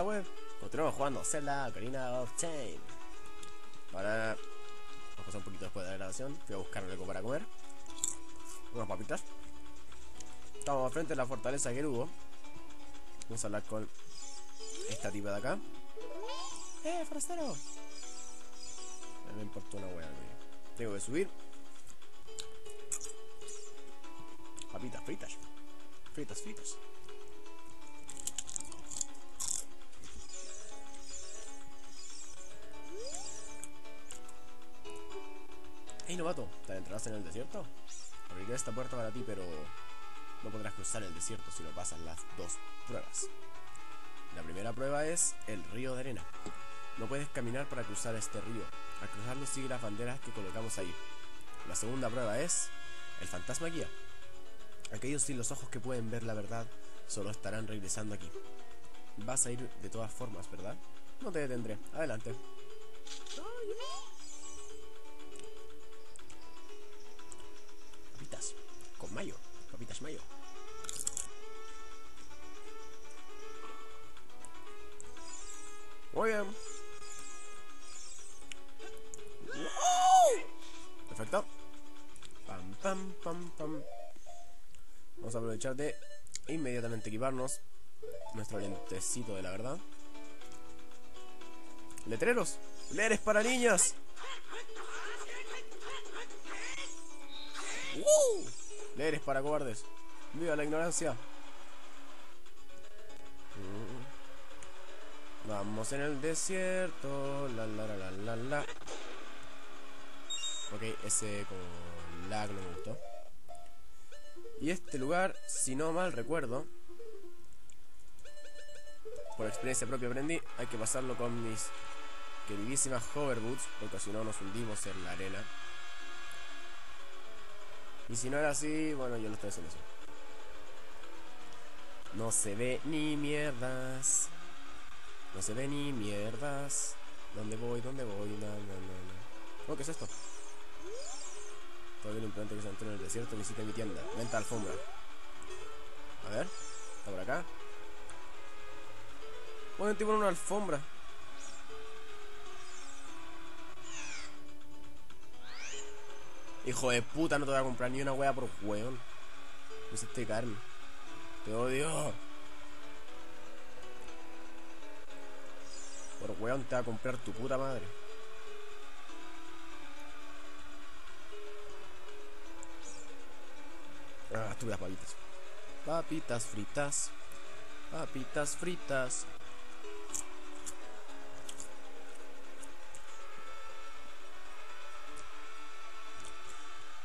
Continuamos jugando Zelda Ocarina of Time. Ahora vamos a pasar un poquito después de la grabación. Voy a buscar algo para comer. Unas papitas. Estamos frente a la fortaleza Gerudo. Vamos a hablar con esta tipa de acá. ¡Eh, forastero! No me importa una wea, Tengo que subir. Papitas fritas. Fritas, fritas. Hey novato, ¿te adentrarás en el desierto? Abriré esta puerta para ti, pero no podrás cruzar el desierto si no pasas las dos pruebas. La primera prueba es el río de arena. No puedes caminar para cruzar este río. Al cruzarlo sigue las banderas que colocamos ahí. La segunda prueba es el fantasma guía. Aquellos sin los ojos que pueden ver la verdad solo estarán regresando aquí. Vas a ir de todas formas, ¿verdad? No te detendré. Adelante. Con mayo, papitas mayo. Muy bien. Perfecto. Pam, pam. Vamos a aprovechar de inmediatamente equiparnos nuestro lentecito de la verdad. Letreros. Leeres para niñas. Eres para cobardes. Viva la ignorancia. Vamos en el desierto. La la la la. Ok, ese con lag no me gustó. Y este lugar, si no mal recuerdo, por experiencia propia aprendí, hay que pasarlo con mis queridísimas hoverboots, porque si no nos hundimos en la arena. Y si no era así, bueno, yo lo estoy haciendo así. No se ve ni mierdas. No se ve ni mierdas. ¿Dónde voy? ¿Dónde voy? No, no, no, no. Oh, ¿qué es esto? Todavía un implante que se entró en el desierto visita mi tienda. Venta alfombra. A ver. Está por acá. Bueno, tipo una alfombra. Hijo de puta, no te voy a comprar ni una wea por weón. Es este carne. Te odio. Por weón te va a comprar tu puta madre. Ah, las papitas. Papitas fritas. Papitas fritas.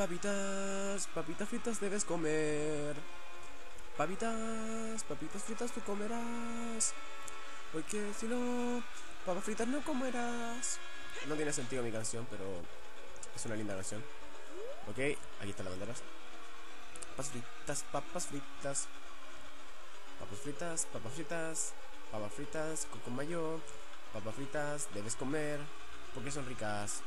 Papitas, papitas fritas debes comer. Papitas, papitas fritas tú comerás. Porque si no, papas fritas no comerás. No tiene sentido mi canción, pero es una linda canción. Ok, aquí están las banderas. Papas fritas, papas fritas. Papas fritas, papas fritas. Papas fritas, coco mayo. Papas fritas debes comer. Porque son ricas.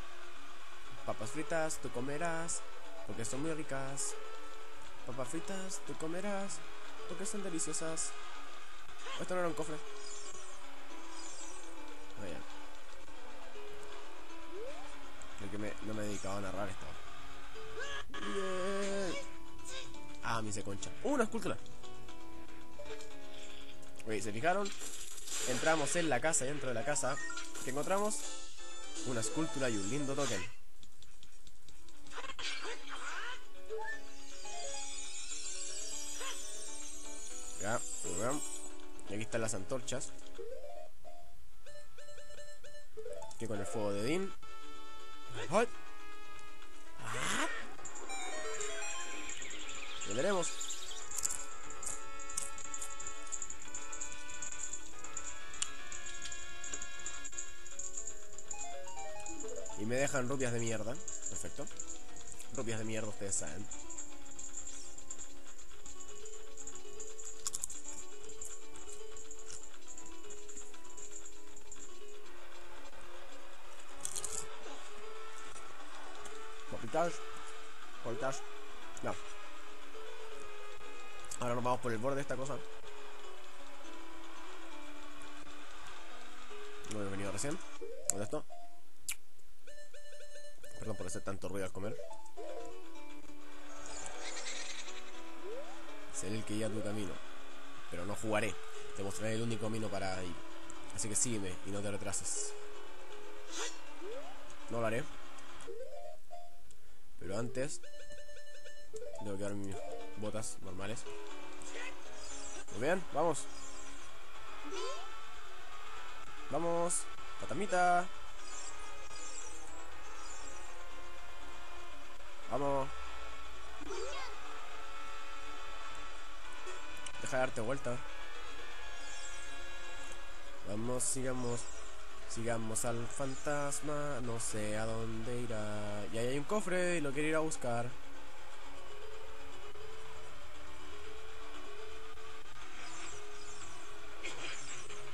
Papas fritas tú comerás porque son muy ricas. Papas fritas, tú comerás, porque son deliciosas. Esto no era un cofre. Vaya. Creo que me, no me he dedicado a narrar esto. Bien. Ah, mi se concha. ¡Uh, una escultura! Ok, ¿se fijaron? Entramos en la casa, dentro de la casa. ¿Qué encontramos? Una escultura y un lindo token. Y aquí están las antorchas. Aquí con el fuego de Din. ¡Hot! ¡Ah! Y me dejan rupias de mierda. Perfecto. Rupias de mierda, ustedes saben. Papitas. No. Ahora nos vamos por el borde de esta cosa. No he venido recién. Con esto. Perdón por hacer tanto ruido al comer. Seré el que guía tu camino. Pero no jugaré. Te mostraré el único camino para ir. Así que sígueme y no te retrases. No lo haré. Pero antes... Tengo que dar mis botas normales. Muy bien, vamos. Vamos. Patamita. Vamos. Deja de darte vuelta. Vamos, sigamos. Sigamos al fantasma. No sé a dónde irá. Y ahí hay un cofre y lo quiero ir a buscar.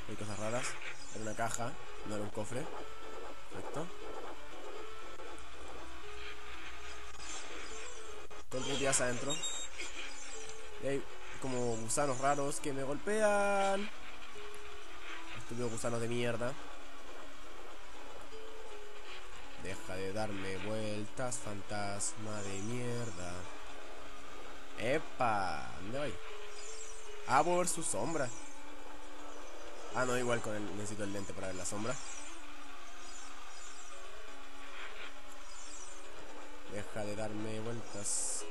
Hay cosas raras. Era una caja, no era un cofre. Perfecto. Con días adentro. Y hay como gusanos raros que me golpean. Estúpidos gusanos de mierda. Deja de darme vueltas, fantasma de mierda. ¡Epa! ¿Dónde voy? Ah, por su sombra. Ah, no, igual con el necesito el lente para ver la sombra. Deja de darme vueltas.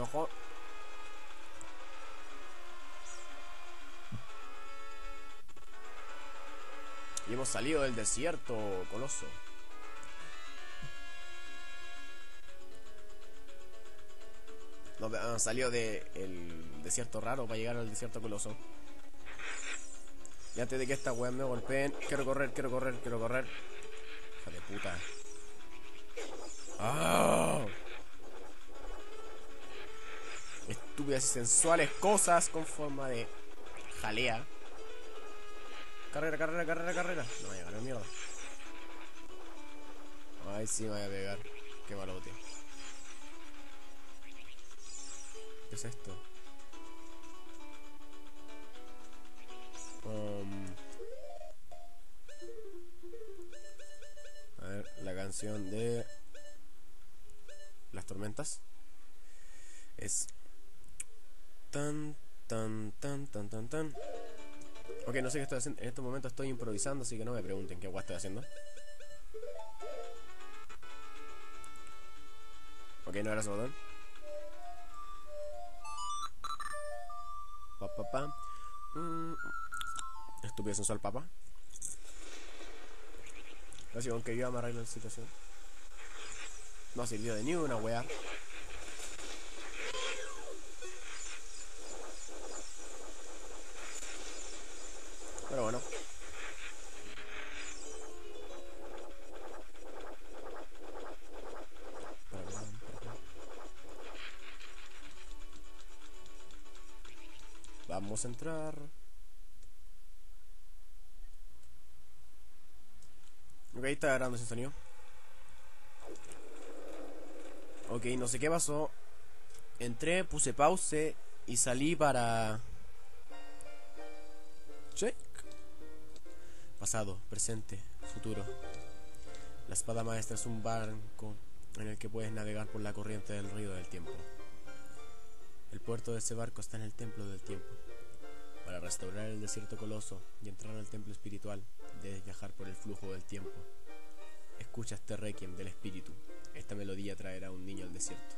Ojo. Y hemos salido del desierto, coloso. No, han salido del desierto raro para llegar al desierto coloso. Y antes de que esta weá me golpeen, quiero correr, quiero correr, quiero correr. Hija de puta. ¡Ah! Estúpidas y sensuales cosas con forma de jalea. Carrera, carrera, carrera, carrera. No me ganar mierda. Ay, sí me voy a pegar. Qué malote. ¿Qué es esto? Um, a ver, la canción de las tormentas es tan tan tan tan tan tan Ok, no sé qué estoy haciendo. En este momento estoy improvisando, así que no me pregunten qué agua estoy haciendo. Ok, no era ese botón. Pa, pa, pa. Mm. Estúpido sensual papa. Así aunque yo arreglo la situación. No servido de ni una wea. Vamos a entrar. Ok, está grabando ese sonido. Ok, no sé qué pasó. Entré, puse pause y salí para... Check. Pasado, presente, futuro. La espada maestra es un barco en el que puedes navegar por la corriente del río del tiempo. El puerto de ese barco está en el templo del tiempo. Para restaurar el desierto coloso y entrar al templo espiritual, debes viajar por el flujo del tiempo. Escucha este requiem del espíritu. Esta melodía traerá a un niño al desierto.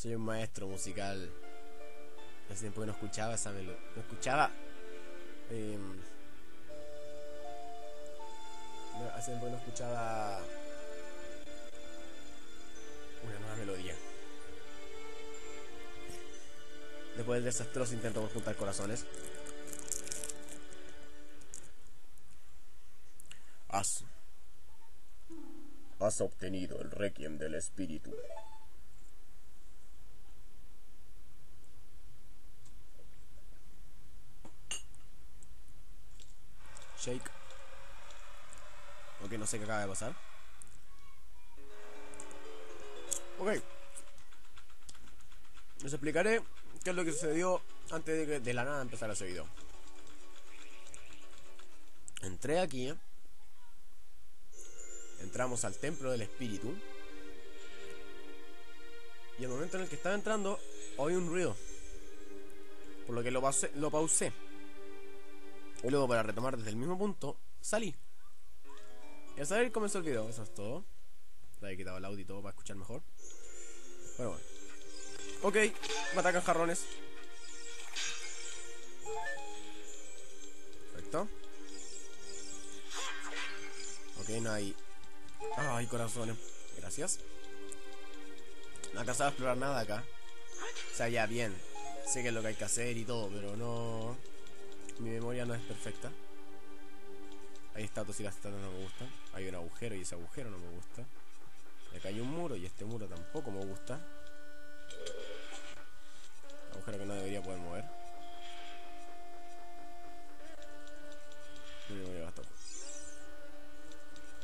Soy un maestro musical. Hace tiempo que no escuchaba esa melodía. No escuchaba. em, hace tiempo que no escuchaba. Una nueva melodía. Después del desastroso intento por juntar corazones. As. Has obtenido el requiem del espíritu. Shake. Ok, no sé qué acaba de pasar. Ok. Les explicaré qué es lo que sucedió antes de que de la nada empezara ese video. Entré aquí. Entramos al templo del espíritu. Y el momento en el que estaba entrando, oí un ruido. Por lo que lo, lo pausé. Y luego para retomar desde el mismo punto, salí. Y al salir comenzó el video, eso es todo. Le he quitado el audio y todo para escuchar mejor. Pero bueno. Ok, me atacan jarrones. Perfecto. Ok, no hay... Hay corazones. Gracias. No alcanzado a explorar nada acá. O sea, ya bien. Sé que es lo que hay que hacer y todo, pero no... No es perfecta. Hay estatuas y las estatuas no me gustan. Hay un agujero y ese agujero no me gusta. Acá hay un muro y este muro tampoco me gusta. Agujero que no debería poder mover.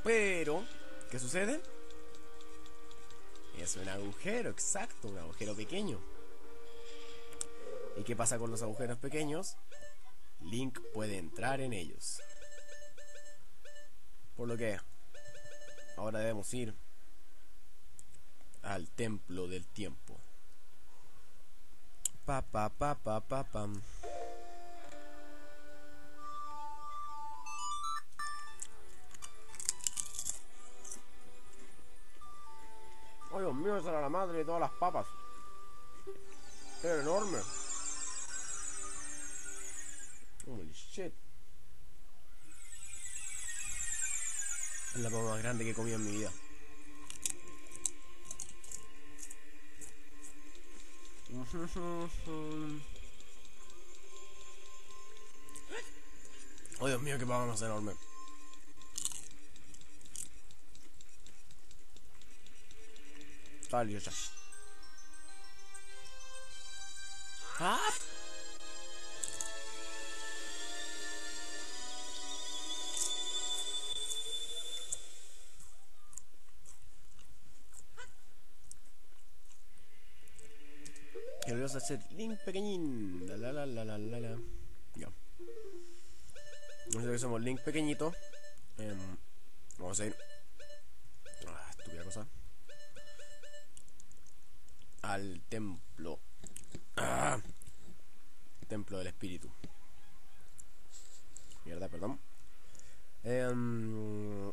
Pero, ¿qué sucede? Es un agujero, exacto, un agujero pequeño. ¿Y qué pasa con los agujeros pequeños? Link puede entrar en ellos. Por lo que ahora debemos ir al templo del tiempo. Pa pa pa pa pa pam. ¡Ay, Dios mío! Esa era la madre de todas las papas. Era enorme. Holy shit. Es la papa más grande que he comido en mi vida. Oh Dios mío, qué papa más enorme. Está. Hacer link pequeñín. La la la la la la. Ya. Nosotros que somos link pequeñito. Em, vamos a ir. Ah, estúpida cosa. Al templo. Ah, templo del espíritu. Mierda, perdón. Mm,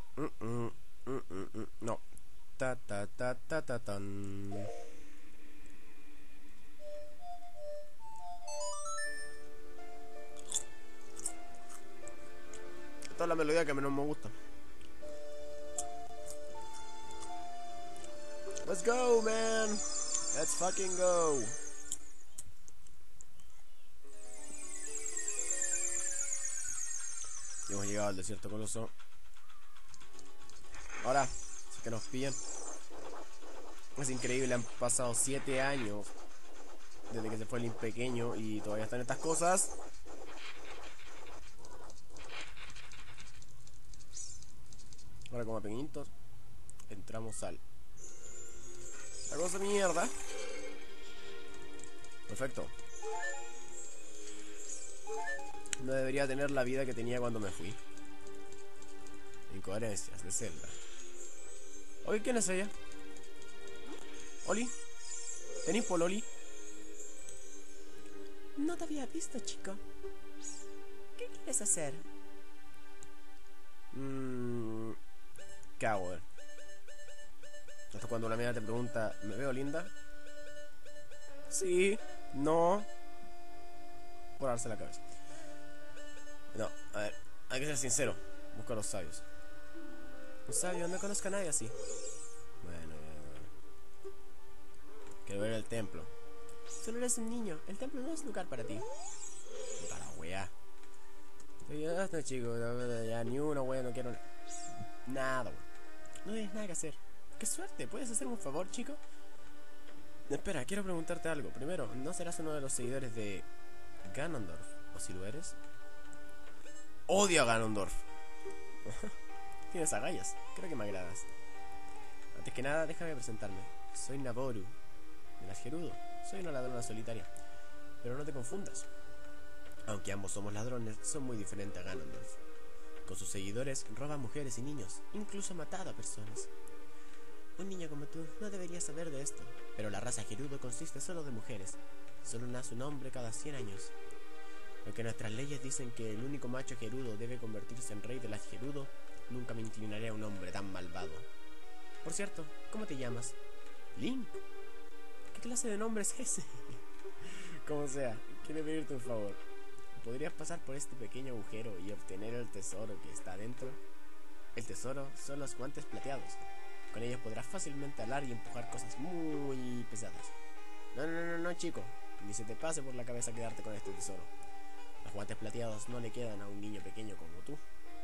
no. Ta ta ta ta ta tan. Esta es la melodía que menos me gusta. Let's go, man. Let's fucking go. Y hemos llegado al desierto coloso. Ahora, si que nos pillan. Es increíble, han pasado 7 años desde que se fue el pequeño y todavía están estas cosas. Ahora como pequeñitos entramos al la cosa mierda. Perfecto. No debería tener la vida que tenía cuando me fui. Incoherencias de Zelda. Oye, ¿quién es ella? ¿Oli? ¿Tenís Oli? No te había visto, chico. ¿Qué quieres hacer? Mmm. Ver. Esto es cuando una amiga te pregunta, ¿me veo linda? Sí, no. Por darse la cabeza. No, a ver, hay que ser sincero. Busca a los sabios. Un sabio, no conozco a nadie así. Bueno. Quiero ver el templo. Solo eres un niño. El templo no es lugar para ti. Para wea. Ya está, chico. Ya, ni una wea, no quiero nada, wea. No tienes nada que hacer. ¡Qué suerte! ¿Puedes hacerme un favor, chico? Espera, quiero preguntarte algo. Primero, ¿no serás uno de los seguidores de Ganondorf? ¿O si lo eres? Odio a Ganondorf. Tienes agallas. Creo que me agradas. Antes que nada, déjame presentarme. Soy Naboru, de las Gerudo. Soy una ladrona solitaria. Pero no te confundas. Aunque ambos somos ladrones, son muy diferentes a Ganondorf. Con sus seguidores roba mujeres y niños, incluso matado a personas. Un niño como tú no debería saber de esto, pero la raza Gerudo consiste solo de mujeres. Solo nace un hombre cada 100 años. Aunque nuestras leyes dicen que el único macho Gerudo debe convertirse en rey de las Gerudo, nunca me inclinaré a un hombre tan malvado. Por cierto, ¿cómo te llamas? Link. ¿Qué clase de nombre es ese? Como sea, quiero pedirte un favor. ¿Podrías pasar por este pequeño agujero y obtener el tesoro que está dentro? El tesoro son los guantes plateados. Con ellos podrás fácilmente alar y empujar cosas muy pesadas. No, no, no, no, chico. Ni se te pase por la cabeza quedarte con este tesoro. Los guantes plateados no le quedan a un niño pequeño como tú.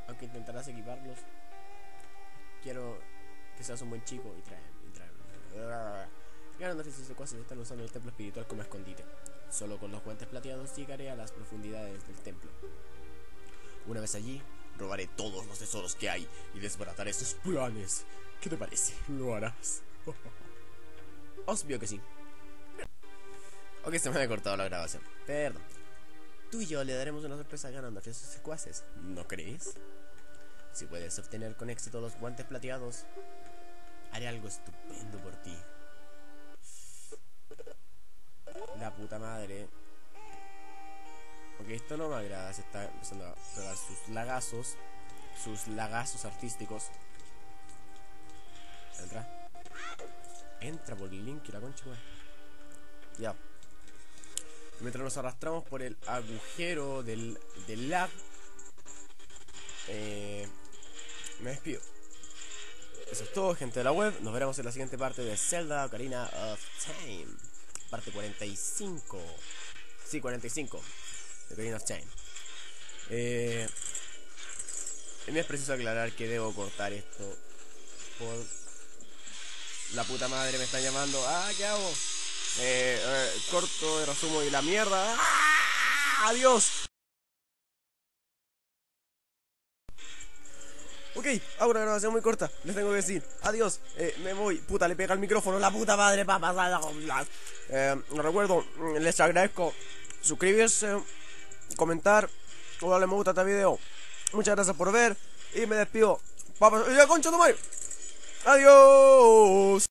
Aunque intentarás equiparlos. Quiero que seas un buen chico y trae. Y trae. Ganondorf y sus secuaces están usando el templo espiritual como escondite. Solo con los guantes plateados llegaré a las profundidades del templo. Una vez allí, robaré todos los tesoros que hay y desbarataré sus planes. ¿Qué te parece? ¿Lo harás? Obvio que sí. Ok, se me había cortado la grabación. Perdón. Tú y yo le daremos una sorpresa a Ganondorf y a sus secuaces. ¿No crees? Si puedes obtener con éxito los guantes plateados, haré algo estupendo por ti. La puta madre. Ok, esto no me agrada. Se está empezando a pegar sus lagazos. Sus lagazos artísticos. Entra. Entra por el link y la concha, madre. Ya. Mientras nos arrastramos por el agujero del, del lag. Eh, me despido. Eso es todo, gente de la web. Nos veremos en la siguiente parte de Zelda Ocarina of Time. Parte 45. Sí, 45. De Ocarina of Time. Eh, me es preciso aclarar que debo cortar esto. Por la puta madre me están llamando. Ah, ¿qué hago? Eh, eh, resumo y la mierda. ¡Ah! Adiós. Hago una grabación muy corta. Les tengo que decir adiós. Eh, me voy. Puta, le pega el micrófono. La puta madre pasar. Eh, recuerdo, les agradezco suscribirse, comentar o darle me gusta a este video. Muchas gracias por ver y me despido. Papá, ya concha, Adiós.